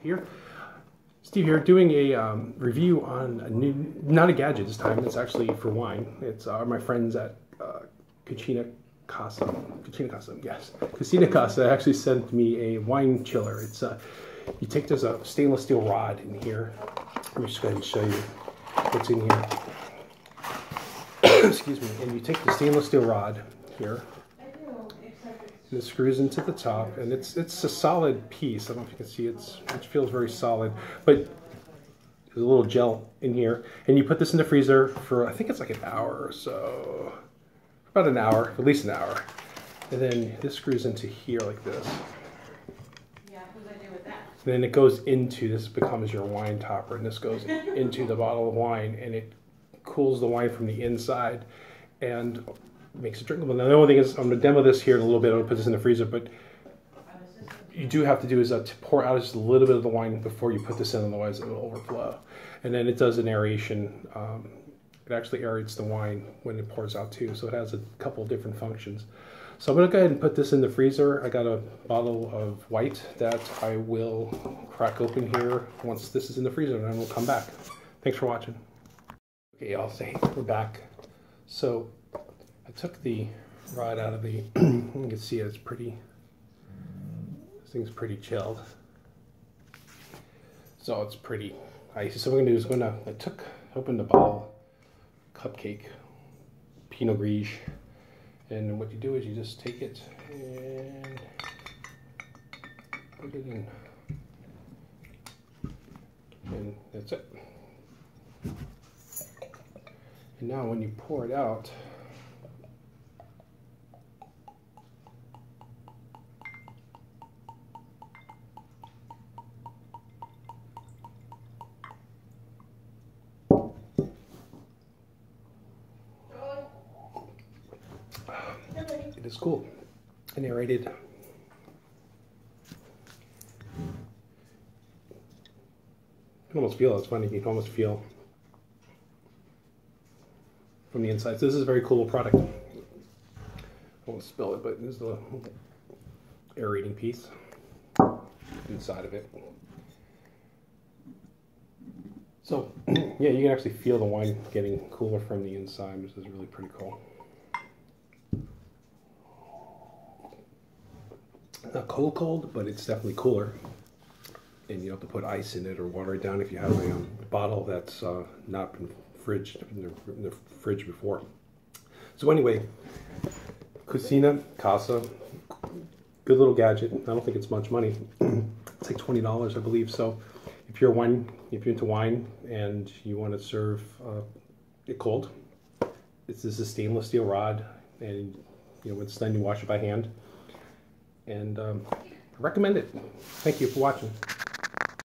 here. Steve here, doing a um, review on a new, not a gadget this time, it's actually for wine. It's uh, my friends at uh, Casa, Cucina Casa, yes. Cucina Casa actually sent me a wine chiller. It's uh, You take this a stainless steel rod in here. Let me just go ahead and show you what's in here. Excuse me. And you take the stainless steel rod here, and it screws into the top, and it's it's a solid piece. I don't know if you can see it's it feels very solid, but there's a little gel in here, and you put this in the freezer for I think it's like an hour or so, about an hour, at least an hour, and then this screws into here like this. Yeah, what do I do with that? And then it goes into this becomes your wine topper, and this goes into the bottle of wine, and it cools the wine from the inside, and makes it drinkable. Now the only thing is, I'm gonna demo this here in a little bit. I'm gonna put this in the freezer, but you do have to do is uh, to pour out just a little bit of the wine before you put this in, otherwise it will overflow. And then it does an aeration. Um, it actually aerates the wine when it pours out too, so it has a couple different functions. So I'm gonna go ahead and put this in the freezer. I got a bottle of white that I will crack open here once this is in the freezer, and then we'll come back. Thanks for watching. Okay, I'll say we're back. So I took the rod out of the, you can see it's pretty, this thing's pretty chilled. So it's pretty icy. So what we're gonna do is gonna, I took, opened the bottle, cupcake, Pinot Gris, and what you do is you just take it and put it in. And that's it. And now when you pour it out, It is cool and aerated. You can almost feel it. It's funny. You can almost feel from the inside. So this is a very cool product. I won't spill it, but this is the aerating piece inside of it. So yeah, you can actually feel the wine getting cooler from the inside, which is really pretty cool. Not cold cold, but it's definitely cooler. And you don't have to put ice in it or water it down if you have a um, bottle that's uh, not been fridged in the, in the, fridge before. So anyway, Cucina Casa, good little gadget. I don't think it's much money. it's like twenty dollars, I believe. So if you're wine, if you're into wine and you want to serve uh, it cold, this is a stainless steel rod, and you know it's done, you wash it by hand and um, recommend it. Thank you for watching.